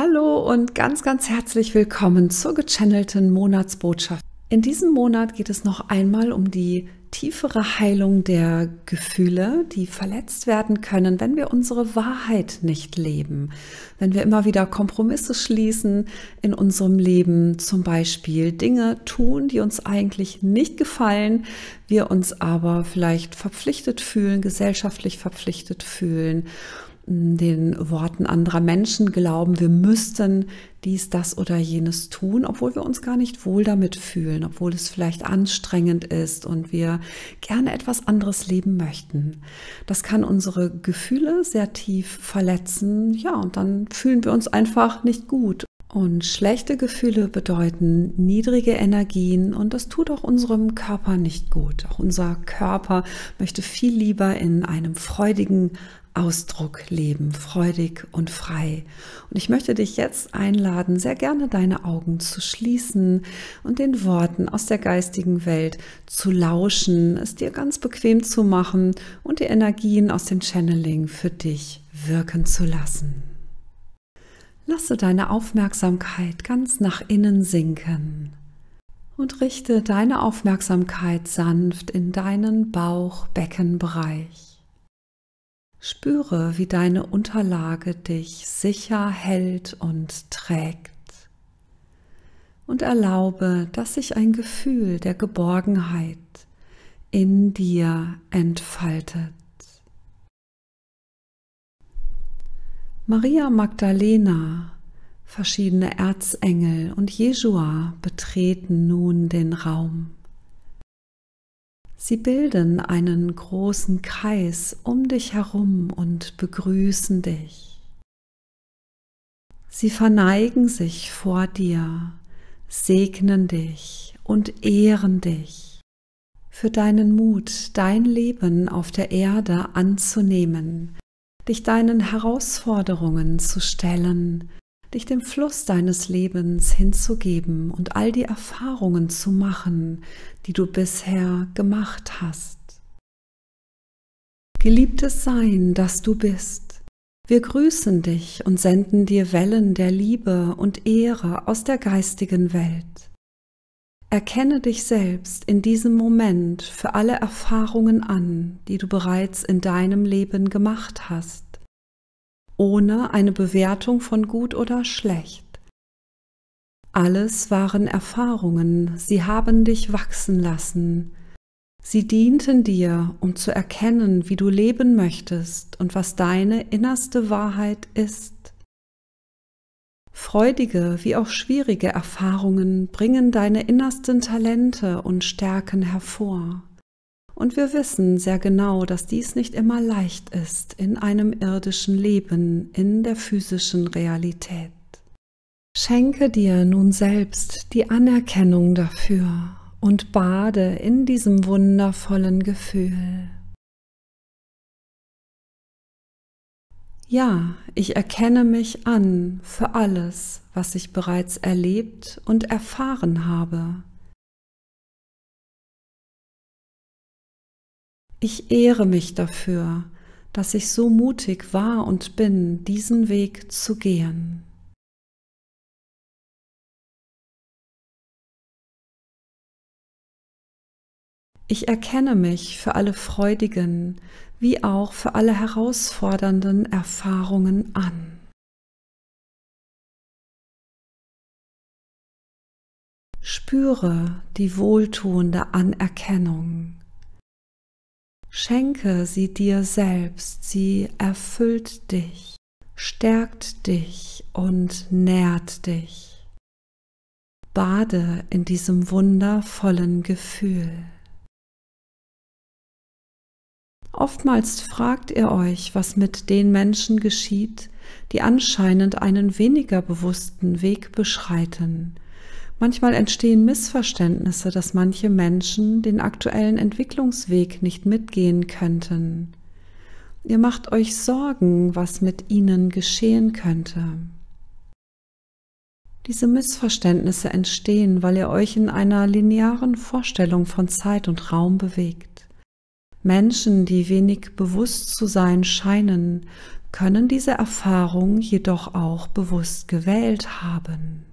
Hallo und ganz, ganz herzlich willkommen zur gechannelten Monatsbotschaft. In diesem Monat geht es noch einmal um die tiefere Heilung der Gefühle, die verletzt werden können, wenn wir unsere Wahrheit nicht leben, wenn wir immer wieder Kompromisse schließen in unserem Leben, zum Beispiel Dinge tun, die uns eigentlich nicht gefallen, wir uns aber vielleicht verpflichtet fühlen, gesellschaftlich verpflichtet fühlen den Worten anderer Menschen glauben, wir müssten dies, das oder jenes tun, obwohl wir uns gar nicht wohl damit fühlen, obwohl es vielleicht anstrengend ist und wir gerne etwas anderes leben möchten. Das kann unsere Gefühle sehr tief verletzen, ja, und dann fühlen wir uns einfach nicht gut. Und schlechte Gefühle bedeuten niedrige Energien und das tut auch unserem Körper nicht gut. Auch unser Körper möchte viel lieber in einem freudigen Ausdruck leben, freudig und frei. Und ich möchte dich jetzt einladen, sehr gerne deine Augen zu schließen und den Worten aus der geistigen Welt zu lauschen, es dir ganz bequem zu machen und die Energien aus dem Channeling für dich wirken zu lassen. Lasse deine Aufmerksamkeit ganz nach innen sinken und richte deine Aufmerksamkeit sanft in deinen Bauch-Beckenbereich. Spüre, wie deine Unterlage dich sicher hält und trägt. Und erlaube, dass sich ein Gefühl der Geborgenheit in dir entfaltet. Maria Magdalena, verschiedene Erzengel und Jesua betreten nun den Raum. Sie bilden einen großen Kreis um dich herum und begrüßen dich. Sie verneigen sich vor dir, segnen dich und ehren dich für deinen Mut, dein Leben auf der Erde anzunehmen, dich deinen Herausforderungen zu stellen, dich dem Fluss deines Lebens hinzugeben und all die Erfahrungen zu machen, die du bisher gemacht hast. Geliebtes Sein, das du bist, wir grüßen dich und senden dir Wellen der Liebe und Ehre aus der geistigen Welt. Erkenne dich selbst in diesem Moment für alle Erfahrungen an, die du bereits in deinem Leben gemacht hast ohne eine Bewertung von gut oder schlecht. Alles waren Erfahrungen, sie haben dich wachsen lassen. Sie dienten dir, um zu erkennen, wie du leben möchtest und was deine innerste Wahrheit ist. Freudige wie auch schwierige Erfahrungen bringen deine innersten Talente und Stärken hervor. Und wir wissen sehr genau, dass dies nicht immer leicht ist in einem irdischen Leben, in der physischen Realität. Schenke dir nun selbst die Anerkennung dafür und bade in diesem wundervollen Gefühl. Ja, ich erkenne mich an für alles, was ich bereits erlebt und erfahren habe. Ich ehre mich dafür, dass ich so mutig war und bin, diesen Weg zu gehen. Ich erkenne mich für alle freudigen wie auch für alle herausfordernden Erfahrungen an. Spüre die wohltuende Anerkennung. Schenke sie dir selbst, sie erfüllt dich, stärkt dich und nährt dich. Bade in diesem wundervollen Gefühl. Oftmals fragt ihr euch, was mit den Menschen geschieht, die anscheinend einen weniger bewussten Weg beschreiten, Manchmal entstehen Missverständnisse, dass manche Menschen den aktuellen Entwicklungsweg nicht mitgehen könnten. Ihr macht euch Sorgen, was mit ihnen geschehen könnte. Diese Missverständnisse entstehen, weil ihr euch in einer linearen Vorstellung von Zeit und Raum bewegt. Menschen, die wenig bewusst zu sein scheinen, können diese Erfahrung jedoch auch bewusst gewählt haben.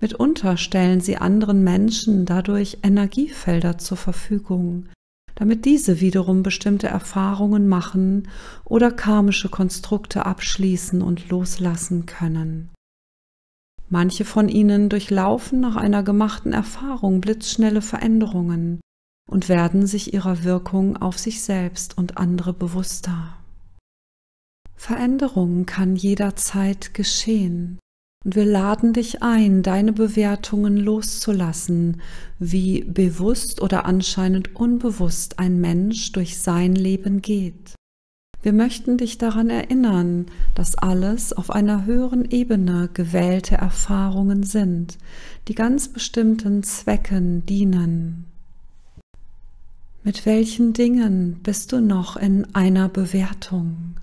Mitunter stellen sie anderen Menschen dadurch Energiefelder zur Verfügung, damit diese wiederum bestimmte Erfahrungen machen oder karmische Konstrukte abschließen und loslassen können. Manche von ihnen durchlaufen nach einer gemachten Erfahrung blitzschnelle Veränderungen und werden sich ihrer Wirkung auf sich selbst und andere bewusster. Veränderung kann jederzeit geschehen, und wir laden dich ein, deine Bewertungen loszulassen, wie bewusst oder anscheinend unbewusst ein Mensch durch sein Leben geht. Wir möchten dich daran erinnern, dass alles auf einer höheren Ebene gewählte Erfahrungen sind, die ganz bestimmten Zwecken dienen. Mit welchen Dingen bist du noch in einer Bewertung?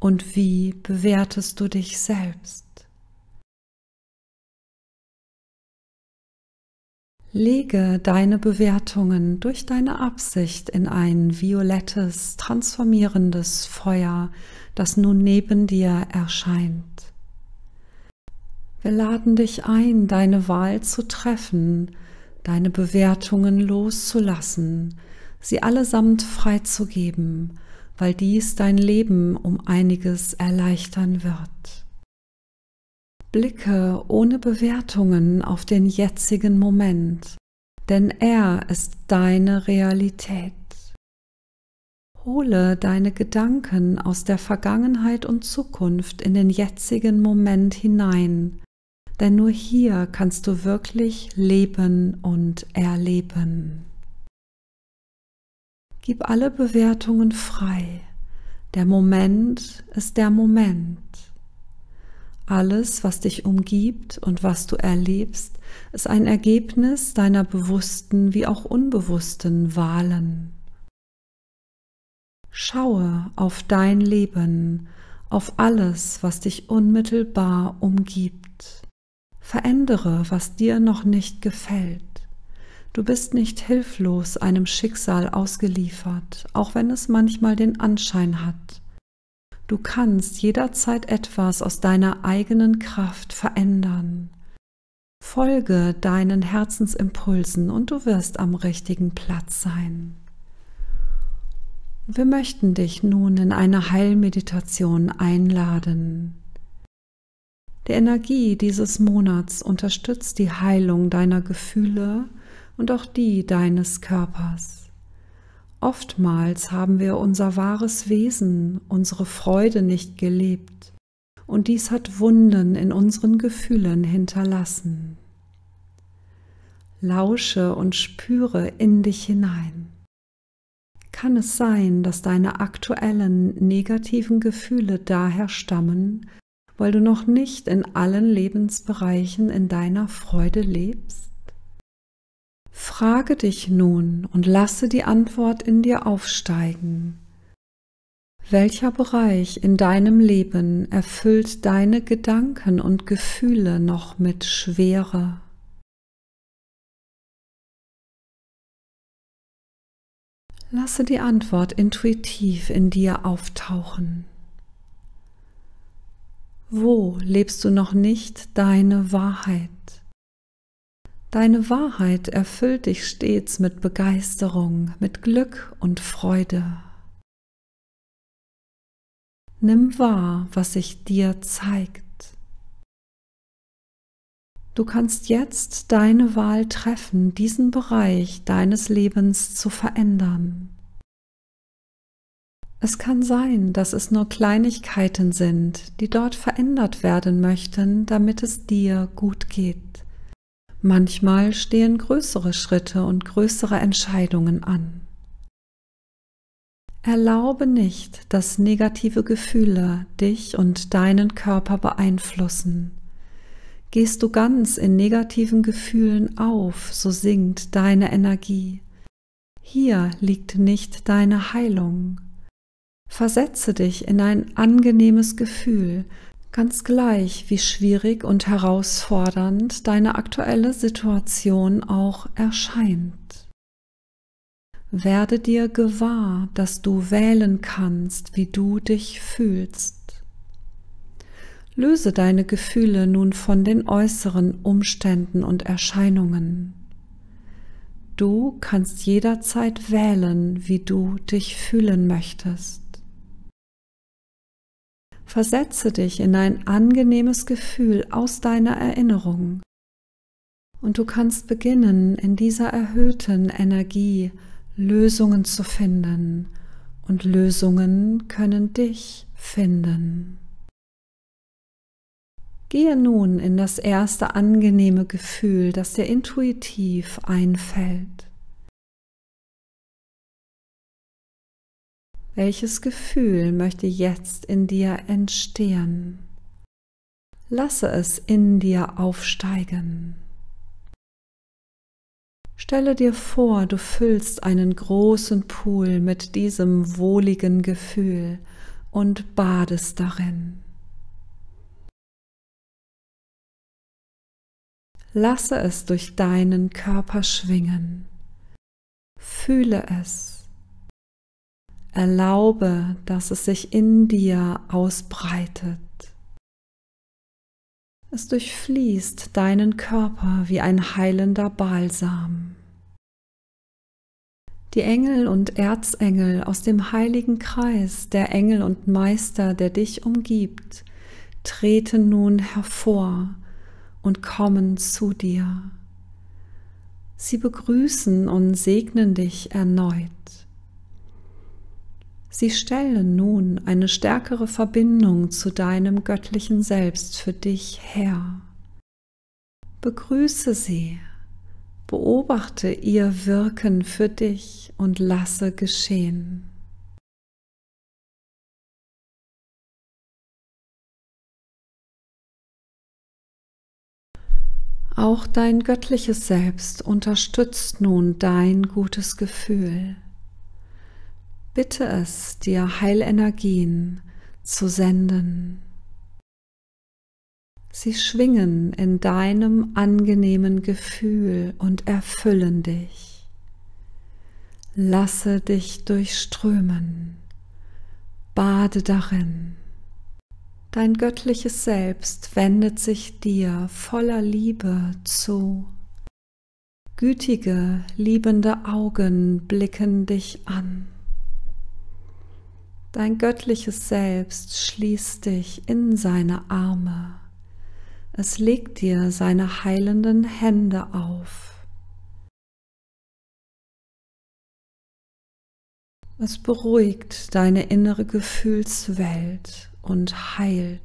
Und wie bewertest du dich selbst? Lege deine Bewertungen durch deine Absicht in ein violettes, transformierendes Feuer, das nun neben dir erscheint. Wir laden dich ein, deine Wahl zu treffen, deine Bewertungen loszulassen, sie allesamt freizugeben, weil dies dein Leben um einiges erleichtern wird. Blicke ohne Bewertungen auf den jetzigen Moment, denn er ist deine Realität. Hole deine Gedanken aus der Vergangenheit und Zukunft in den jetzigen Moment hinein, denn nur hier kannst du wirklich leben und erleben. Gib alle Bewertungen frei. Der Moment ist der Moment. Alles, was dich umgibt und was du erlebst, ist ein Ergebnis deiner bewussten wie auch unbewussten Wahlen. Schaue auf dein Leben, auf alles, was dich unmittelbar umgibt. Verändere, was dir noch nicht gefällt. Du bist nicht hilflos einem Schicksal ausgeliefert, auch wenn es manchmal den Anschein hat. Du kannst jederzeit etwas aus deiner eigenen Kraft verändern. Folge deinen Herzensimpulsen und du wirst am richtigen Platz sein. Wir möchten dich nun in eine Heilmeditation einladen. Die Energie dieses Monats unterstützt die Heilung deiner Gefühle und auch die deines Körpers. Oftmals haben wir unser wahres Wesen, unsere Freude nicht gelebt, und dies hat Wunden in unseren Gefühlen hinterlassen. Lausche und spüre in dich hinein. Kann es sein, dass deine aktuellen negativen Gefühle daher stammen, weil du noch nicht in allen Lebensbereichen in deiner Freude lebst? Frage dich nun und lasse die Antwort in dir aufsteigen. Welcher Bereich in deinem Leben erfüllt deine Gedanken und Gefühle noch mit Schwere? Lasse die Antwort intuitiv in dir auftauchen. Wo lebst du noch nicht deine Wahrheit? Deine Wahrheit erfüllt dich stets mit Begeisterung, mit Glück und Freude. Nimm wahr, was sich dir zeigt. Du kannst jetzt deine Wahl treffen, diesen Bereich deines Lebens zu verändern. Es kann sein, dass es nur Kleinigkeiten sind, die dort verändert werden möchten, damit es dir gut geht. Manchmal stehen größere Schritte und größere Entscheidungen an. Erlaube nicht, dass negative Gefühle dich und deinen Körper beeinflussen. Gehst du ganz in negativen Gefühlen auf, so sinkt deine Energie. Hier liegt nicht deine Heilung. Versetze dich in ein angenehmes Gefühl, Ganz gleich, wie schwierig und herausfordernd deine aktuelle Situation auch erscheint. Werde dir gewahr, dass du wählen kannst, wie du dich fühlst. Löse deine Gefühle nun von den äußeren Umständen und Erscheinungen. Du kannst jederzeit wählen, wie du dich fühlen möchtest. Versetze dich in ein angenehmes Gefühl aus deiner Erinnerung und du kannst beginnen, in dieser erhöhten Energie Lösungen zu finden und Lösungen können dich finden. Gehe nun in das erste angenehme Gefühl, das dir intuitiv einfällt. Welches Gefühl möchte jetzt in dir entstehen? Lasse es in dir aufsteigen. Stelle dir vor, du füllst einen großen Pool mit diesem wohligen Gefühl und badest darin. Lasse es durch deinen Körper schwingen. Fühle es. Erlaube, dass es sich in dir ausbreitet. Es durchfließt deinen Körper wie ein heilender Balsam. Die Engel und Erzengel aus dem heiligen Kreis, der Engel und Meister, der dich umgibt, treten nun hervor und kommen zu dir. Sie begrüßen und segnen dich erneut. Sie stellen nun eine stärkere Verbindung zu deinem göttlichen Selbst für dich her. Begrüße sie, beobachte ihr Wirken für dich und lasse geschehen. Auch dein göttliches Selbst unterstützt nun dein gutes Gefühl. Bitte es, dir Heilenergien zu senden. Sie schwingen in deinem angenehmen Gefühl und erfüllen dich. Lasse dich durchströmen. Bade darin. Dein göttliches Selbst wendet sich dir voller Liebe zu. Gütige, liebende Augen blicken dich an. Dein göttliches Selbst schließt dich in seine Arme. Es legt dir seine heilenden Hände auf. Es beruhigt deine innere Gefühlswelt und heilt.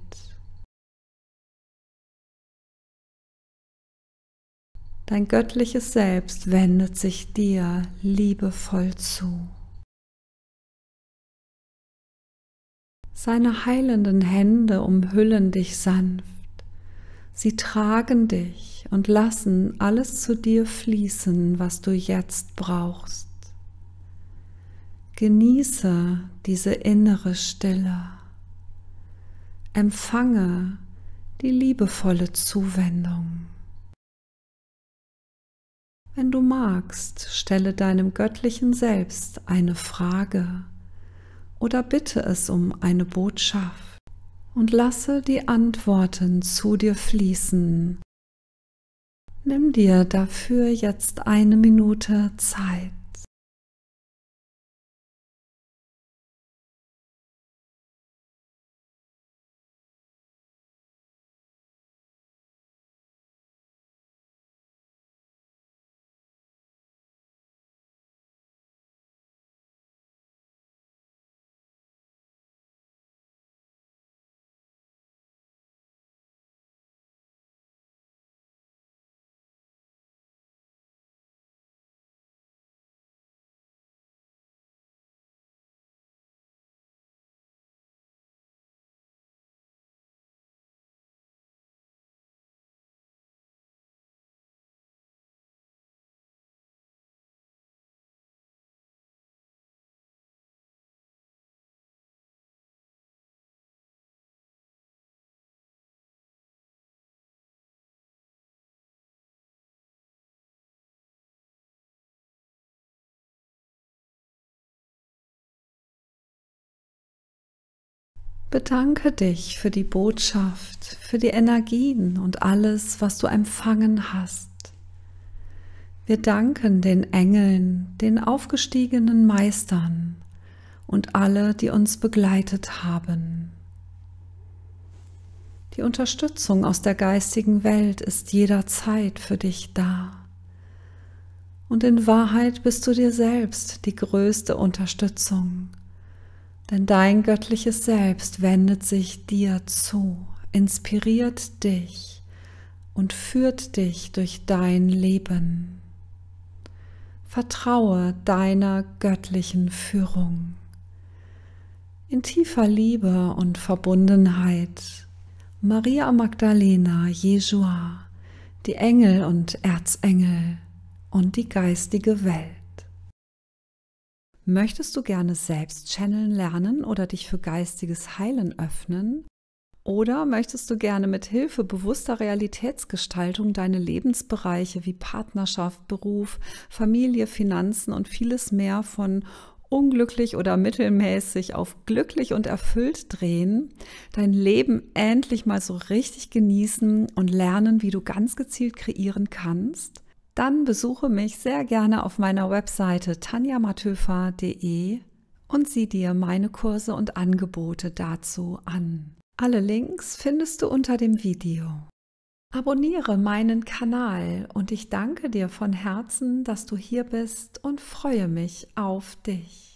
Dein göttliches Selbst wendet sich dir liebevoll zu. Seine heilenden Hände umhüllen dich sanft. Sie tragen dich und lassen alles zu dir fließen, was du jetzt brauchst. Genieße diese innere Stille. Empfange die liebevolle Zuwendung. Wenn du magst, stelle deinem göttlichen Selbst eine Frage oder bitte es um eine Botschaft und lasse die Antworten zu dir fließen. Nimm dir dafür jetzt eine Minute Zeit. Bedanke dich für die Botschaft, für die Energien und alles, was du empfangen hast. Wir danken den Engeln, den aufgestiegenen Meistern und alle, die uns begleitet haben. Die Unterstützung aus der geistigen Welt ist jederzeit für dich da. Und in Wahrheit bist du dir selbst die größte Unterstützung denn dein göttliches Selbst wendet sich dir zu, inspiriert dich und führt dich durch dein Leben. Vertraue deiner göttlichen Führung. In tiefer Liebe und Verbundenheit Maria Magdalena, Jesua, die Engel und Erzengel und die geistige Welt. Möchtest du gerne selbst channeln lernen oder dich für geistiges Heilen öffnen? Oder möchtest du gerne mit Hilfe bewusster Realitätsgestaltung deine Lebensbereiche wie Partnerschaft, Beruf, Familie, Finanzen und vieles mehr von unglücklich oder mittelmäßig auf glücklich und erfüllt drehen, dein Leben endlich mal so richtig genießen und lernen, wie du ganz gezielt kreieren kannst? Dann besuche mich sehr gerne auf meiner Webseite tanjamatöfer.de und sieh dir meine Kurse und Angebote dazu an. Alle Links findest du unter dem Video. Abonniere meinen Kanal und ich danke dir von Herzen, dass du hier bist und freue mich auf dich.